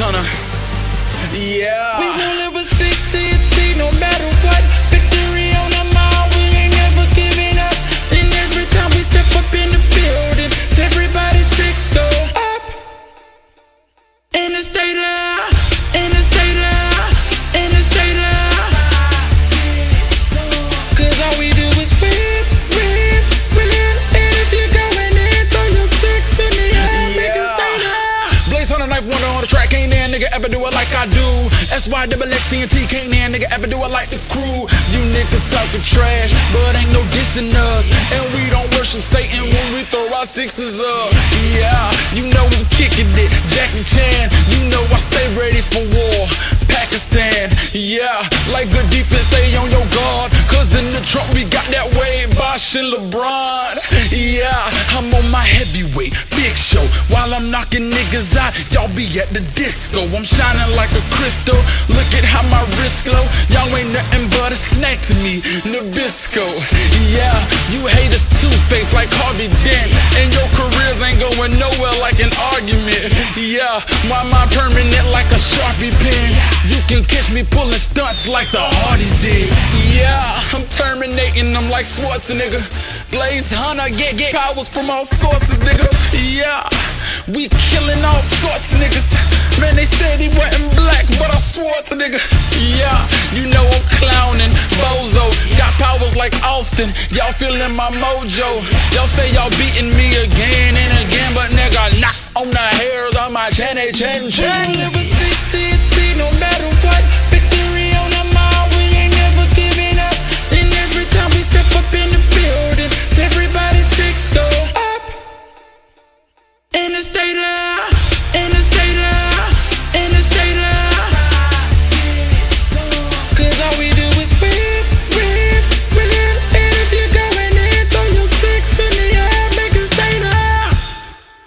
Yeah. We rollin' with six CT no matter what. Nigga ever do it like I do. SY double X and T can't there nigga ever do it like the crew. You niggas talking trash, but ain't no dissing us. And we don't worship Satan when we throw our sixes up. Yeah, you know I'm kicking it. Jackie Chan, you know I stay ready for war. Pakistan, yeah, like good defense, stay on your guard. Cause in the trunk we got that Wade Bosh and LeBron. Yeah, I'm on my heavyweight, big show. While I'm knocking niggas out, y'all be at the disco. I'm shining like a crystal. Look at how my wrist glow. Y'all ain't nothing but a snack to me, Nabisco. Yeah, you haters two-faced like Harvey Dent. And your careers ain't going nowhere like an argument. Yeah, my mind permanent like a Sharpie pen. You can catch me pulling stunts like the Hardys did. Yeah, I'm terminating them like Schwarzenegger. Blaze Hunter, get get powers from all sources, nigga. Yeah, we killing all sorts niggas. Man, they said he wasn't black, but I swore to nigga. Yeah, you know I'm clowning, bozo. Got powers like Austin. Y'all feeling my mojo. Y'all say y'all beating me again and again, but nigga, knock on the hairs on my chinny chin chin.